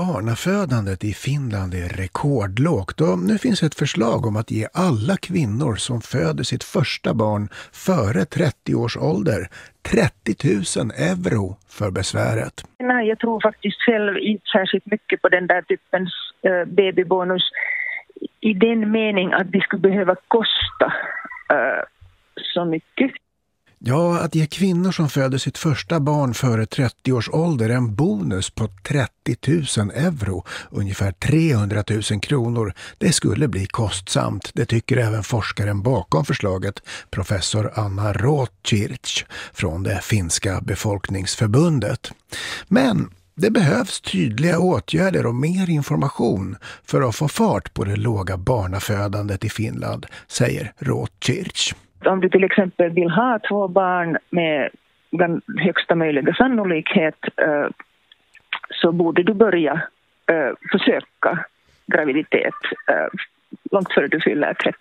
Barnafödandet i Finland är rekordlågt och nu finns ett förslag om att ge alla kvinnor som föder sitt första barn före 30 års ålder 30 000 euro för besväret. Nej, jag tror faktiskt själv inte särskilt mycket på den där typens äh, babybonus i den mening att det skulle behöva kosta äh, så mycket. Ja, att ge kvinnor som föder sitt första barn före 30 års ålder en bonus på 30 000 euro, ungefär 300 000 kronor, det skulle bli kostsamt. Det tycker även forskaren bakom förslaget, professor Anna Rotkirch från det finska befolkningsförbundet. Men det behövs tydliga åtgärder och mer information för att få fart på det låga barnafödandet i Finland, säger Rotkirch. Om du till exempel vill ha två barn med högsta möjliga sannolikhet eh, så borde du börja eh, försöka graviditet eh, långt före du fyller 30.